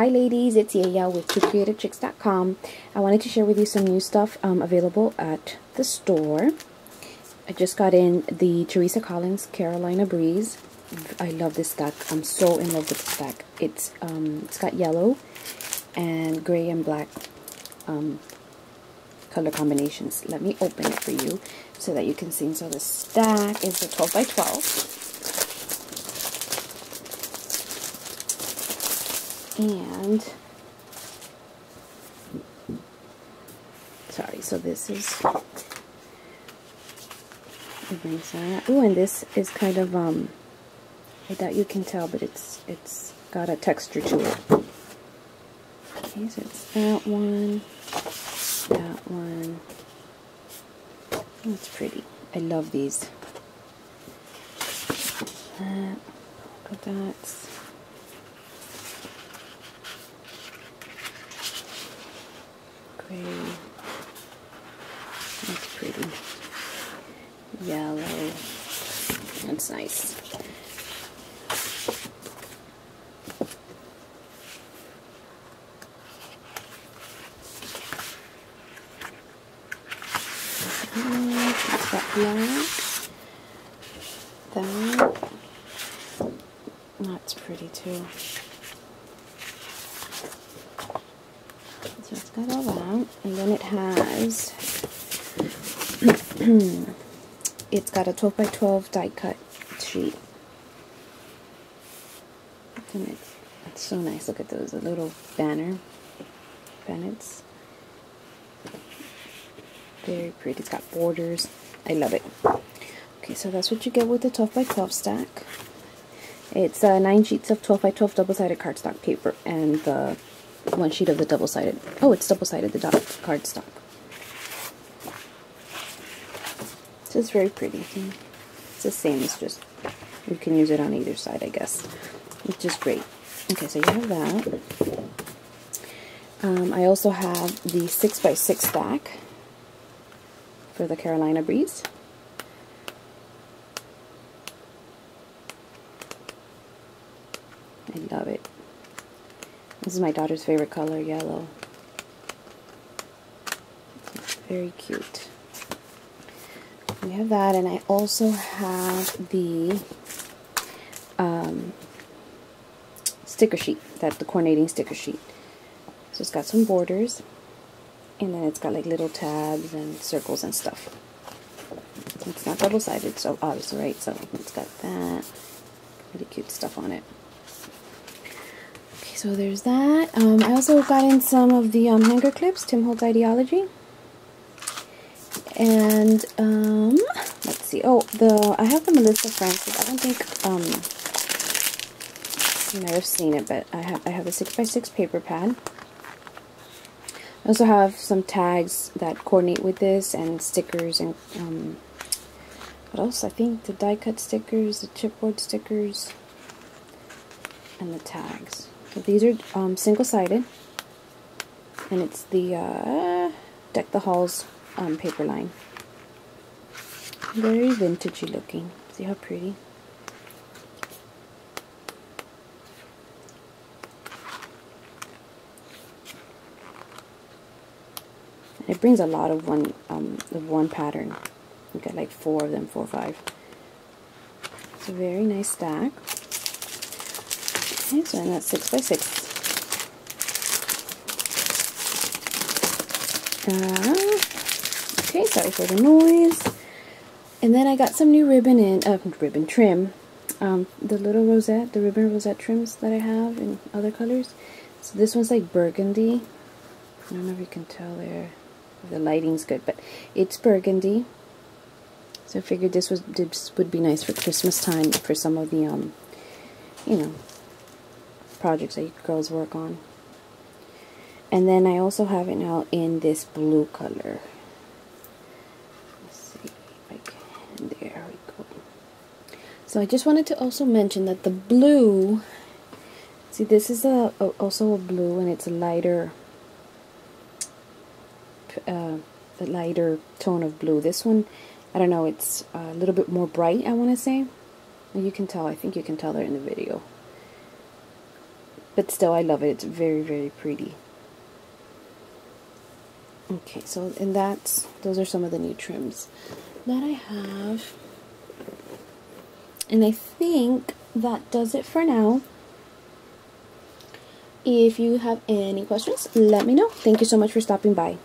Hi ladies, it's Yaya with 2CreativeChics.com. I wanted to share with you some new stuff um, available at the store. I just got in the Teresa Collins Carolina Breeze. I love this stack. I'm so in love with this stack. It's um, it's got yellow and gray and black um, color combinations. Let me open it for you so that you can see. So the stack is a 12 by 12. And sorry so this is oh and this is kind of um I doubt you can tell but it's it's got a texture to it. Okay so it's that one that one. That's pretty. I love these. That polka dots That's pretty. Yellow. That's nice. It's black. That. That's pretty too. So it's all. And then it has, it's got a 12 by 12 die cut sheet. And it's, it's so nice. Look at those, a little banner, banners. Very pretty. It's got borders. I love it. Okay, so that's what you get with the 12 by 12 stack. It's uh, 9 sheets of 12 by 12 double-sided cardstock paper and the one sheet of the double-sided. Oh, it's double-sided, the cardstock. So it's very pretty. It's the same, it's just, you can use it on either side, I guess. Which is great. Okay, so you have that. Um, I also have the 6x6 stack for the Carolina Breeze. I love it. This is my daughter's favorite color, yellow. very cute. We have that, and I also have the um, sticker sheet, that the coordinating sticker sheet. So it's got some borders, and then it's got like little tabs and circles and stuff. It's not double-sided, so obviously, right? So it's got that. Really cute stuff on it so there's that. Um, I also got in some of the um, hanger clips, Tim Holtz Idea-ology. And, um, let's see. Oh, the I have the Melissa Frances. I don't think, um, you might have seen it, but I have, I have a 6x6 paper pad. I also have some tags that coordinate with this and stickers and, um, what else? I think the die cut stickers, the chipboard stickers, and the tags. So these are um, single-sided, and it's the uh, Deck the Halls um, paper line. Very vintagey looking. See how pretty? it brings a lot of one um, of one pattern. We got like four of them, four or five. It's a very nice stack. Okay, so I'm 6 by 6 Uh, okay, sorry for the noise. And then I got some new ribbon in, uh, ribbon trim. Um, the little rosette, the ribbon rosette trims that I have in other colors. So this one's like burgundy. I don't know if you can tell there. The lighting's good, but it's burgundy. So I figured this was this would be nice for Christmas time for some of the um, you know, projects that you girls work on. And then I also have it now in this blue color. Let's see if I can. There we go. So I just wanted to also mention that the blue, see this is a, a also a blue and it's a lighter, uh, the lighter tone of blue. This one, I don't know, it's a little bit more bright I want to say. You can tell, I think you can tell there in the video but still I love it. It's very, very pretty. Okay, so and that's those are some of the new trims that I have. And I think that does it for now. If you have any questions, let me know. Thank you so much for stopping by.